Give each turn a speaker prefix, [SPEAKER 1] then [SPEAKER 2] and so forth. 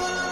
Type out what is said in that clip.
[SPEAKER 1] Bye.